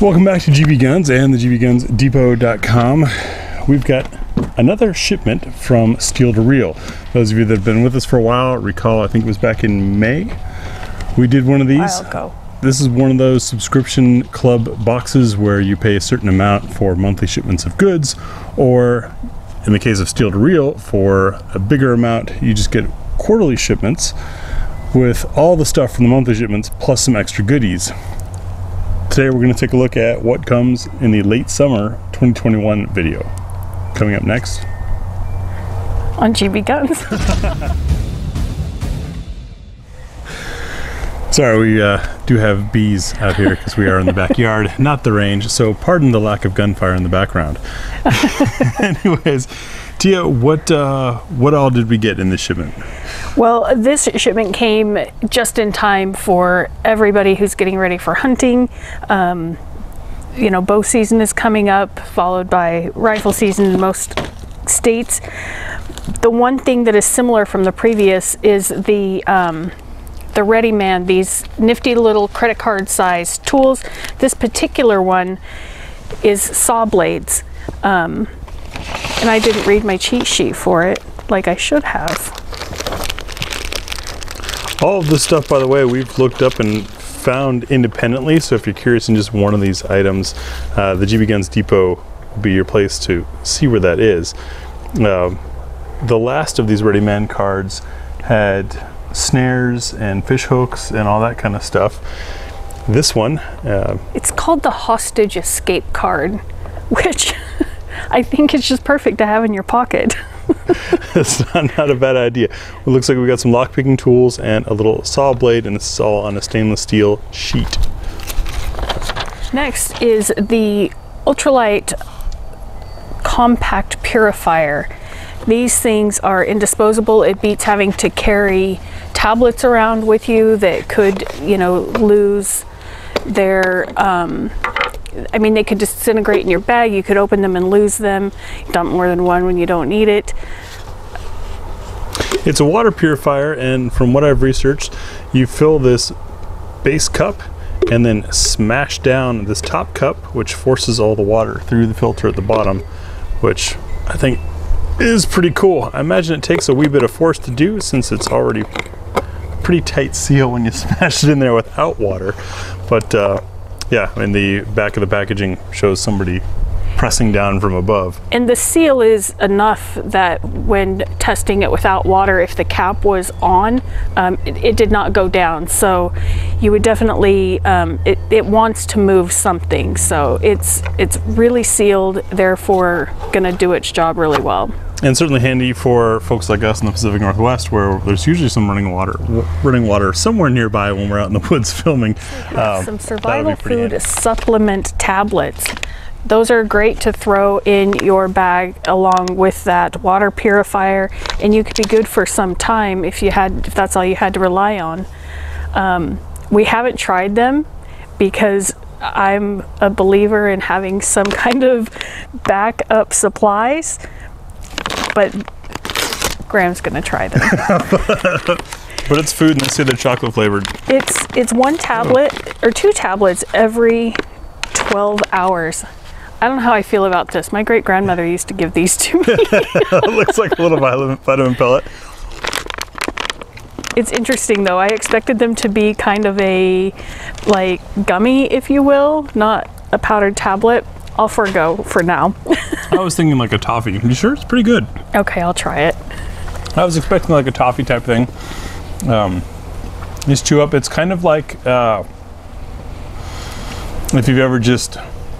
Welcome back to GB Guns and the GBGunsDepot.com. We've got another shipment from Steel to Reel. Those of you that have been with us for a while recall, I think it was back in May, we did one of these. This is one of those subscription club boxes where you pay a certain amount for monthly shipments of goods, or in the case of Steel to Reel, for a bigger amount, you just get quarterly shipments with all the stuff from the monthly shipments plus some extra goodies. Today we're going to take a look at what comes in the late summer 2021 video. Coming up next. On GB Guns. Sorry, we uh, do have bees out here because we are in the backyard, not the range. So pardon the lack of gunfire in the background. Anyways, Tia, what uh, what all did we get in this shipment? well, this shipment came just in time for everybody who's getting ready for hunting. Um, you know, bow season is coming up, followed by rifle season in most states. The one thing that is similar from the previous is the um, the ReadyMan, these nifty little credit card size tools. This particular one is saw blades. Um, and I didn't read my cheat sheet for it like I should have. All of this stuff, by the way, we've looked up and found independently. So if you're curious in just one of these items, uh, the GB Guns Depot will be your place to see where that is. Uh, the last of these ReadyMan cards had snares and fish hooks and all that kind of stuff. This one, uh, It's called the hostage escape card, which I think it's just perfect to have in your pocket. it's not, not a bad idea. It looks like we got some lockpicking tools and a little saw blade, and is all on a stainless steel sheet. Next is the ultralight compact purifier. These things are indisposable. It beats having to carry tablets around with you that could, you know, lose their um, I mean, they could disintegrate in your bag. You could open them and lose them. Dump more than one when you don't need it. It's a water purifier, and from what I've researched, you fill this base cup and then smash down this top cup, which forces all the water through the filter at the bottom, which I think is pretty cool. I imagine it takes a wee bit of force to do since it's already pretty tight seal when you smash it in there without water. But uh, yeah, and the back of the packaging shows somebody pressing down from above. And the seal is enough that when testing it without water, if the cap was on, um, it, it, did not go down. So you would definitely, um, it, it wants to move something. So it's, it's really sealed, therefore gonna do its job really well. And certainly handy for folks like us in the Pacific Northwest, where there's usually some running water, running water somewhere nearby when we're out in the woods filming. Um, some survival food handy. supplement tablets. Those are great to throw in your bag along with that water purifier, and you could be good for some time if you had, if that's all you had to rely on. Um, we haven't tried them because I'm a believer in having some kind of backup supplies, but Graham's gonna try them. but it's food and they say they're chocolate flavored. It's it's one tablet or two tablets every 12 hours. I don't know how I feel about this. My great grandmother used to give these to me. it looks like a little vitamin, vitamin pellet. It's interesting though. I expected them to be kind of a like gummy, if you will, not a powdered tablet. I'll forego for now. I was thinking like a toffee. You sure? It's pretty good. Okay, I'll try it. I was expecting like a toffee type thing. Um, these chew up. It's kind of like uh, if you've ever just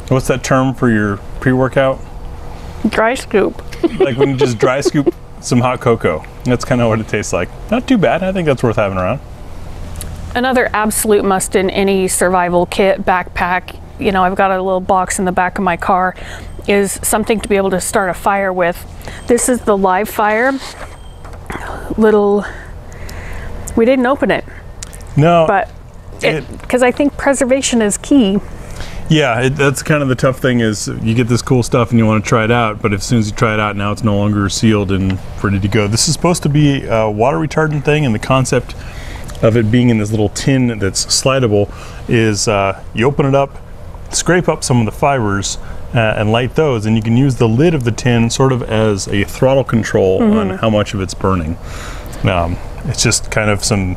What's that term for your pre-workout? Dry scoop. like when you just dry scoop some hot cocoa. That's kind of what it tastes like. Not too bad. I think that's worth having around. Another absolute must in any survival kit, backpack, you know, I've got a little box in the back of my car, is something to be able to start a fire with. This is the live fire. Little, we didn't open it. No. But, because I think preservation is key. Yeah, it, that's kind of the tough thing is you get this cool stuff and you want to try it out, but as soon as you try it out, now it's no longer sealed and ready to go. This is supposed to be a water retardant thing, and the concept of it being in this little tin that's slidable is uh, you open it up, scrape up some of the fibers uh, and light those, and you can use the lid of the tin sort of as a throttle control on how much of it's burning. Um, it's just kind of some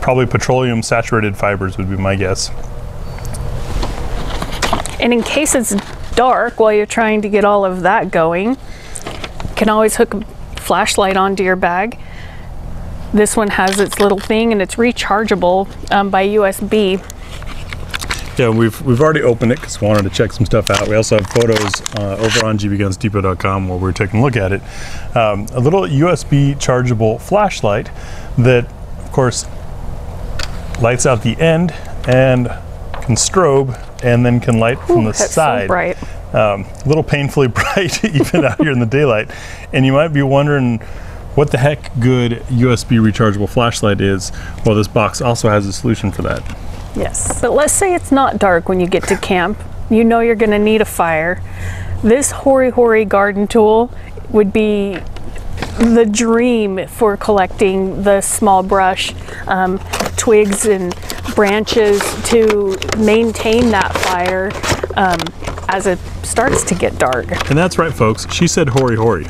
probably petroleum saturated fibers would be my guess. And in case it's dark while you're trying to get all of that going, you can always hook a flashlight onto your bag. This one has its little thing and it's rechargeable um, by USB. Yeah, we've we've already opened it because we wanted to check some stuff out. We also have photos uh, over on gbgunsdepot.com where we're taking a look at it. Um, a little USB chargeable flashlight that, of course, lights out the end and can strobe and then can light from Ooh, the that's so side. bright. Um, a little painfully bright even out here in the daylight. And you might be wondering what the heck good USB rechargeable flashlight is. Well, this box also has a solution for that. Yes. But let's say it's not dark when you get to camp. You know you're going to need a fire. This Hori Hori garden tool would be the dream for collecting the small brush, um, twigs and branches to maintain that fire um, as it starts to get dark. And that's right, folks. She said hori hori.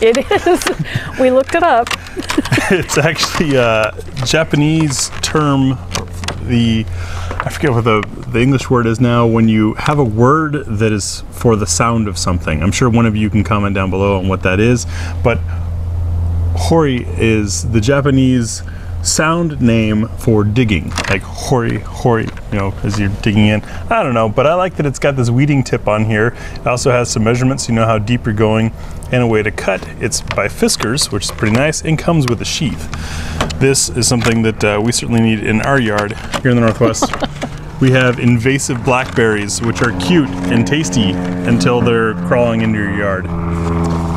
It is. we looked it up. It's actually a Japanese term. The I forget what the the English word is now. When you have a word that is for the sound of something, I'm sure one of you can comment down below on what that is. But hori is the Japanese sound name for digging, like hori hori. You know, as you're digging in. I don't know, but I like that it's got this weeding tip on here. It also has some measurements. You know how deep you're going and a way to cut. It's by Fiskars, which is pretty nice, and comes with a sheath. This is something that uh, we certainly need in our yard here in the Northwest. we have invasive blackberries, which are cute and tasty until they're crawling into your yard.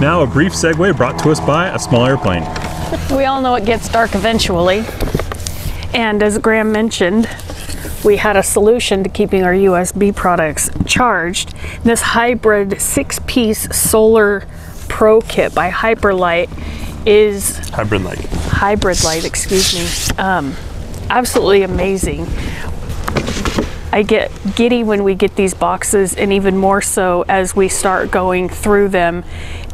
Now, a brief segue brought to us by a small airplane. We all know it gets dark eventually. And as Graham mentioned, we had a solution to keeping our USB products charged. This hybrid six piece solar pro kit by Hyperlight is Hybrid light. hybrid light, excuse me. Um, absolutely amazing. I get giddy when we get these boxes, and even more so as we start going through them.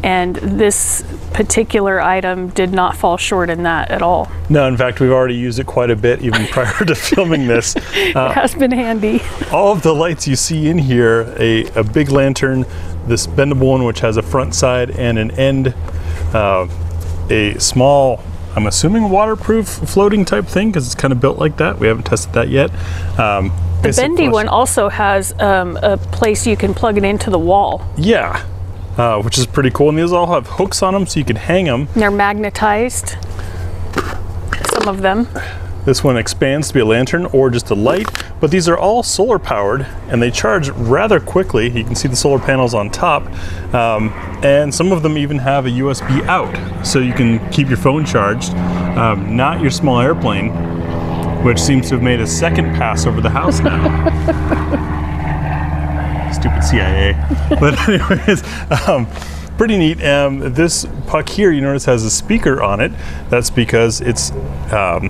And this particular item did not fall short in that at all. No, in fact, we've already used it quite a bit even prior to filming this. It has been handy. all of the lights you see in here a, a big lantern this bendable one which has a front side and an end uh, a small i'm assuming waterproof floating type thing because it's kind of built like that we haven't tested that yet um, The bendy one also has um, a place you can plug it into the wall. yeah uh, which is pretty cool and these all have hooks on them so you can hang them They're magnetized. Some of them. This one expands to be a lantern or just a light, but these are all solar powered and they charge rather quickly. You can see the solar panels on top, um, and some of them even have a USB out, so you can keep your phone charged, um, not your small airplane, which seems to have made a second pass over the house now. Stupid CIA. But anyways, um, pretty neat. Um, this puck here, you notice, has a speaker on it. That's because it's um,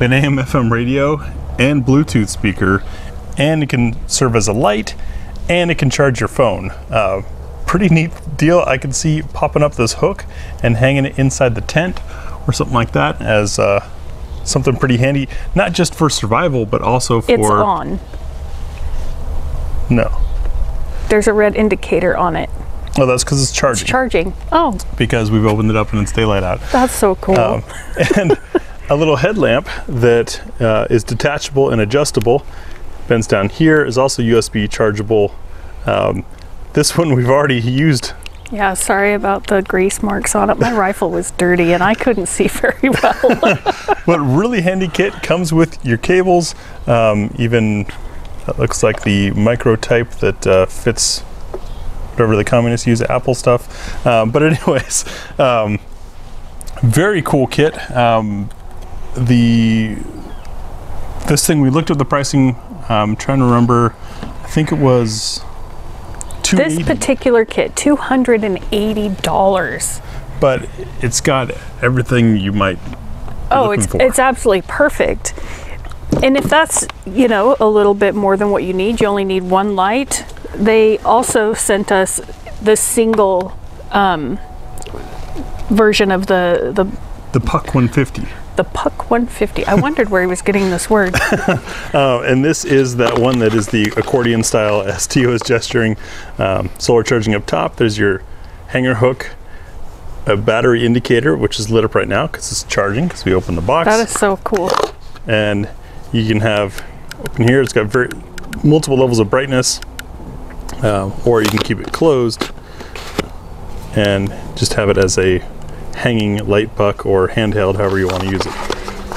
an AM FM radio and Bluetooth speaker, and it can serve as a light, and it can charge your phone. Uh, pretty neat deal. I can see popping up this hook and hanging it inside the tent or something like that as uh, something pretty handy, not just for survival, but also for It's on. no. There's a red indicator on it. Oh, that's because it's charging. Charging. Oh, because we've opened it up and it's daylight out. that's so cool. Um, and a little headlamp that uh, is detachable and adjustable. Bends down here is also USB chargeable. Um, this one we've already used. yeah, sorry about the grease marks on it. My rifle was dirty and I couldn't see very well. But really handy kit comes with your cables. Um, even it looks like the micro type that uh, fits whatever the communists use, Apple stuff. Um, but anyways, um, very cool kit. Um, the this thing we looked at the pricing. I'm trying to remember. I think it was this particular kit, $280. but it's got everything you might. Oh, it's for. it's absolutely perfect. And if that's, you know, a little bit more than what you need, you only need one light. They also sent us the single um, version of the, the The Puck 150. the Puck 150. I wondered where he was getting this word. Uh, and this is that one that is the accordion style, as Tia is gesturing. Um, solar charging up top. There's your hanger hook, a battery indicator, which is lit up right now because it's charging because we opened the box. That is so cool. and you can have open here. It's got very multiple levels of brightness, uh, or you can keep it closed and just have it as a hanging light puck or handheld, however you want to use it.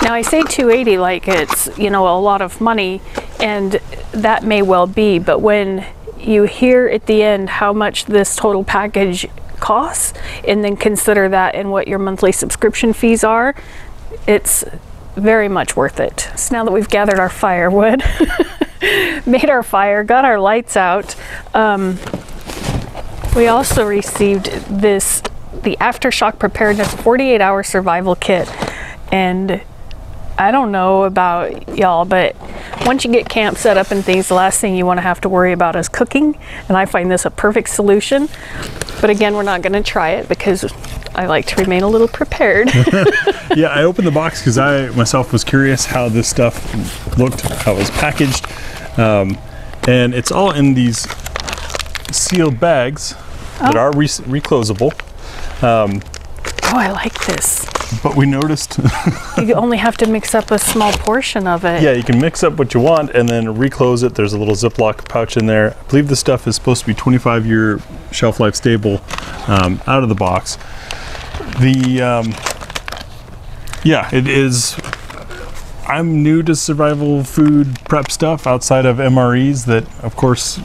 Now I say 280 like it's, you know, a lot of money and that may well be, but when you hear at the end how much this total package costs and then consider that in what your monthly subscription fees are, it's very much worth it. So now that we've gathered our firewood, made our fire, got our lights out, um, we also received this the aftershock preparedness 48 hour survival kit and I don't know about y'all, but once you get camp set up and things, the last thing you want to have to worry about is cooking. And I find this a perfect solution. But again, we're not going to try it because I like to remain a little prepared. yeah, I opened the box because I myself was curious how this stuff looked, how it was packaged, um, and it's all in these sealed bags that are re- reclosable. oh, I like this. But we noticed, You only have to mix up a small portion of it. yeah, you can mix up what you want and then reclose it. There's a little Ziploc pouch in there. I believe this stuff is supposed to be 25 year shelf life stable um, out of the box. The um, yeah, it is. I'm new to survival food prep stuff outside of MREs that, of course,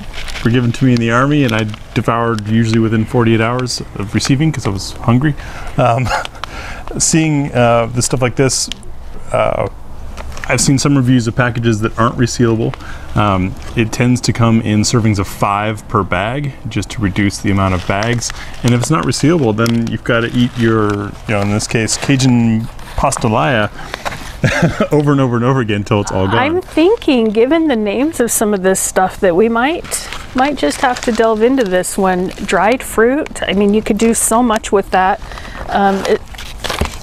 were given to me in the army, and I devoured usually within 48 hours of receiving because I was hungry. Um, seeing uh, the stuff like this, uh, I've seen some reviews of packages that aren't resealable. Um, it tends to come in servings of five per bag, just to reduce the amount of bags. And if it's not resealable, then you've got to eat your, you know, in this case, Cajun pastalaya over and over and over again until it's all gone. I'm thinking, given the names of some of this stuff, that we might might just have to delve into this one. Dried fruit. I mean, you could do so much with that. Um, it,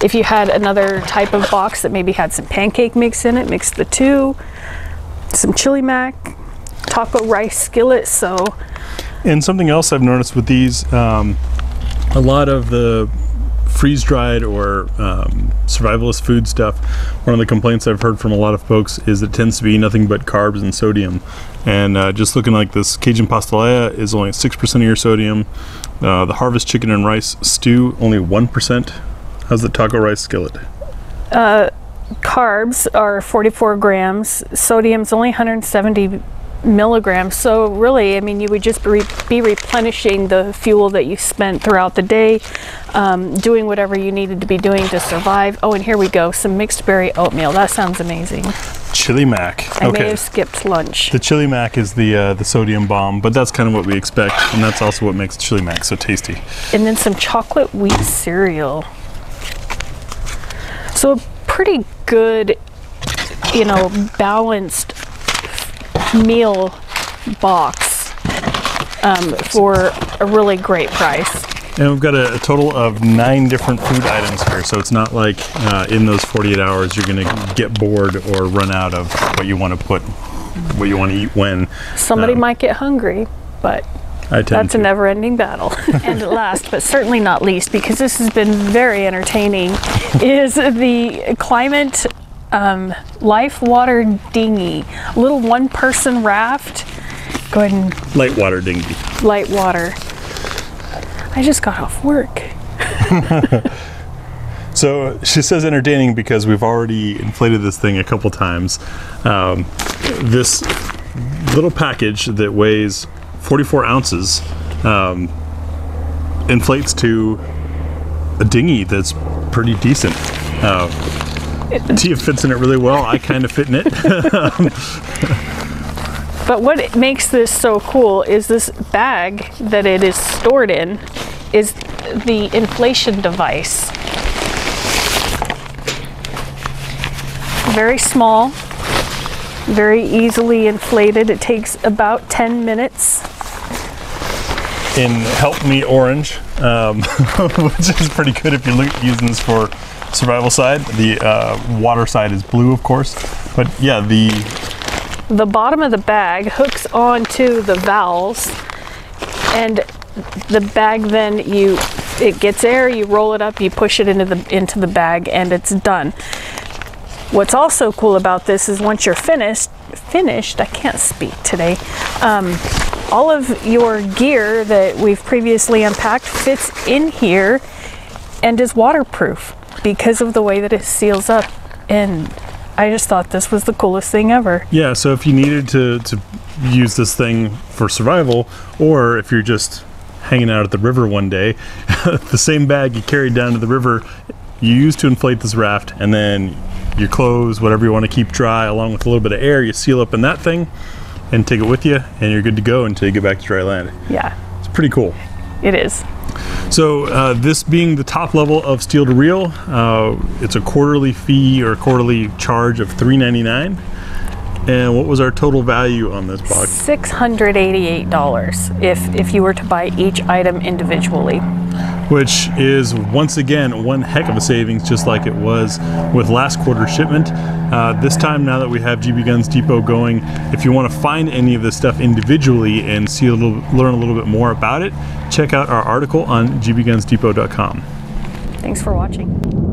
if you had another type of box that maybe had some pancake mix in it, mix the two. Some chili mac, taco rice skillet. So And something else I've noticed with these, um, a lot of the freeze dried or um, survivalist food stuff, one of the complaints I've heard from a lot of folks is it tends to be nothing but carbs and sodium. And uh, just looking like this Cajun pastalaya is only 6% of your sodium. Uh, the harvest chicken and rice stew, only 1%. How's the taco rice skillet? carbs are 44 grams. Sodium's only 170 milligrams. So really, I mean, you would just be, be replenishing the fuel that you spent throughout the day, um, doing whatever you needed to be doing to survive. Oh, and here we go, some mixed berry oatmeal. That sounds amazing. Chili mac. I may have skipped lunch. The chili mac is the uh, the sodium bomb, but that's kind of what we expect, and that's also what makes chili mac so tasty. and then some chocolate wheat cereal. So a pretty good, you know, balanced meal box um, for a really great price. And we've got a, a total of nine different food items here, so it's not like uh, in those 48 hours you're going to get bored or run out of what you want to put, what you want to eat when. Somebody Um, might get hungry, but I tend that's to. a never ending battle. and last, but certainly not least, because this has been very entertaining, is the Klymit um, life water dinghy. Little one person raft. Go ahead and Light water dinghy. light water. I just got off work. So she says entertaining because we've already inflated this thing a couple times. Um, this little package that weighs 44 ounces um, inflates to a dinghy that's pretty decent. Uh, Tia fits in it really well. I kind of fit in it. But what makes this so cool is this bag that it is stored in is the inflation device. Very small. very easily inflated. It takes about 10 minutes. In Help Me Orange, um, which is pretty good if you're using this for survival side. The uh, water side is blue, of course. But yeah, the The bottom of the bag hooks onto the valves and the bag then you it gets air, you roll it up, you push it into the into the bag and it's done. What's also cool about this is once you're finished finished, I can't speak today. Um, all of your gear that we've previously unpacked fits in here and is waterproof because of the way that it seals up. And I just thought this was the coolest thing ever. yeah. So if you needed to to use this thing for survival, or if you're just hanging out at the river one day, the same bag you carried down to the river, you use to inflate this raft, and then your clothes, whatever you want to keep dry, along with a little bit of air, you seal up in that thing, and take it with you, and you're good to go until you get back to dry land. Yeah, It's pretty cool. it is. So uh, this being the top level of Steel to Reel, uh, it's a quarterly fee or quarterly charge of $3.99. And what was our total value on this box? $688 if if you were to buy each item individually. Which is once again one heck of a savings, just like it was with last quarter shipment. Uh, this time, now that we have GB Guns Depot going, if you want to find any of this stuff individually and see a little, learn a little bit more about it, check out our article on gbgunsdepot.com. Thanks for watching.